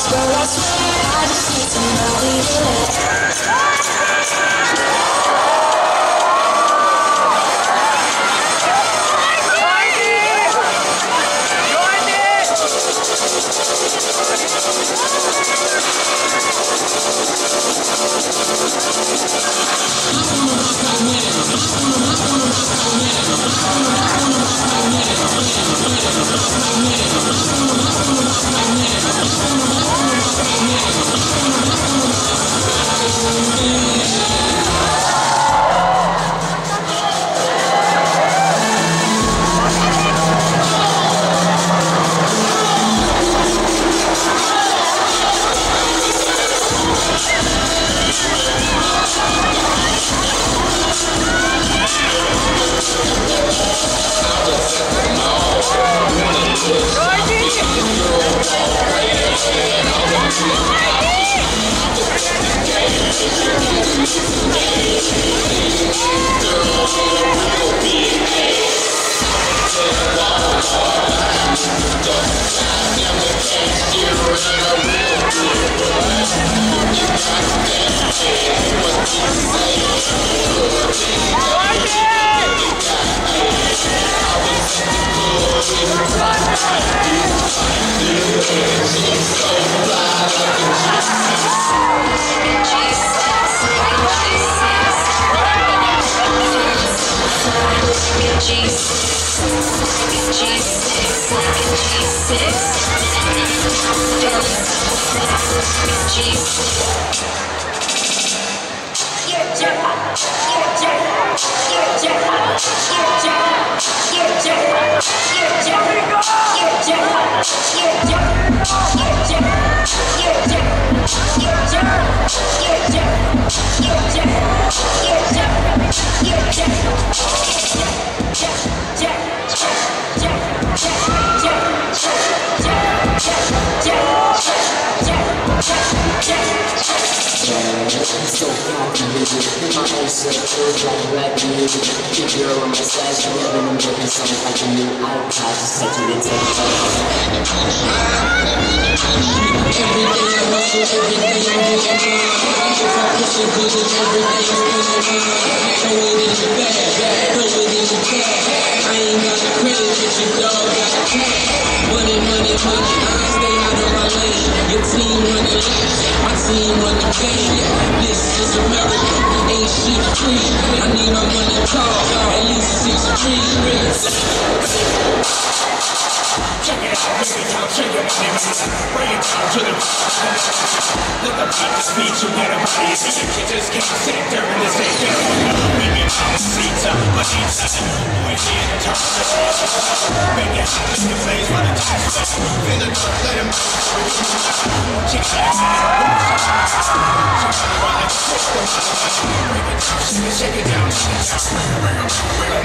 Promise, girl, I just need somebody to G6, G6, G6, G6, like rap music. Your girl on my side, she loving them broken songs like a new iPod. Just you to take Every day I it in your bag, throw it. I ain't got the credit, but your dog got the cash. Money, money, money, I stay out of my lane. Your team run the laps, my team run the game. This is America, shit free. I need my money tall, at least six trees. Check it out, it your body, bring it down to the Let the just beat you, get a body. See you just can't sit during this day. Bring it down, seats up, but each. Boy, she in the top. It hot, make it while the tires flex. Feel the let him Check it Break it down, shake shake it down, shake it down.